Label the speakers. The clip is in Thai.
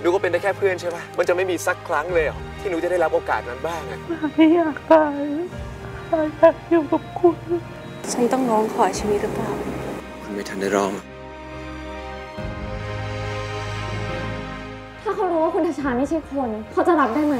Speaker 1: หนูก็เป็นได้แค่เพื่อนใช่ปะมันจะไม่มีสักครั้งเลยเหรอที่หนูจะได้รับโอกาสนั้นบ้างอะ
Speaker 2: ไม่อยากตายอยากอยู่กับคุณ
Speaker 3: ฉันต้องร้องขอชีวิตหรือเปล่า
Speaker 1: คุณไม่ทันได้ร้อง
Speaker 4: ถ้าเขารู้ว่าคุณทชาไม่ใช่คน เขาจะรับได้ไหม